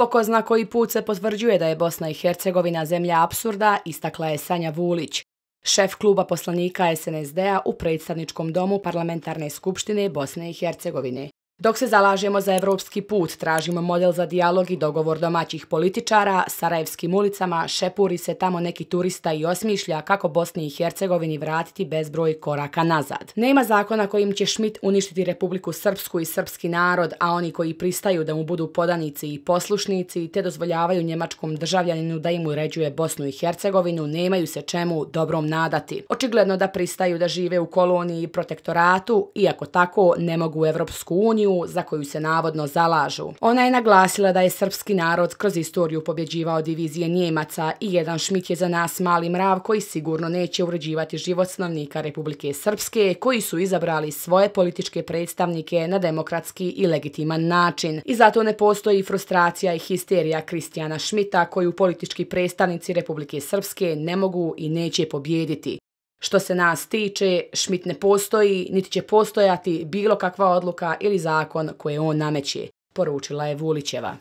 Poko zna koji put se potvrđuje da je Bosna i Hercegovina zemlja absurda, istakla je Sanja Vulić, šef kluba poslanika SNSD-a u predstavničkom domu Parlamentarne skupštine Bosne i Hercegovine. Dok se zalažemo za evropski put, tražimo model za dijalog i dogovor domaćih političara, Sarajevskim ulicama šepuri se tamo neki turista i osmišlja kako Bosni i Hercegovini vratiti bezbroj koraka nazad. Nema zakona kojim će Schmidt uništiti Republiku Srpsku i srpski narod, a oni koji pristaju da mu budu podanici i poslušnici te dozvoljavaju njemačkom državljaninu da im uređuje Bosnu i Hercegovinu, nemaju se čemu dobrom nadati. Očigledno da pristaju da žive u koloniji i protektoratu, iako tako ne mogu u Evropsku uniju, uniju za koju se navodno zalažu. Ona je naglasila da je srpski narod kroz istoriju pobjeđivao divizije Njemaca i jedan šmit je za nas mali mrav koji sigurno neće uređivati život stanovnika Republike Srpske koji su izabrali svoje političke predstavnike na demokratski i legitiman način. I zato ne postoji frustracija i histerija Kristijana Šmita koju politički predstavnici Republike Srpske ne mogu i neće pobjediti. Što se nas tiče, Schmidt ne postoji, niti će postojati bilo kakva odluka ili zakon koje on nameće, poručila je Vulićeva.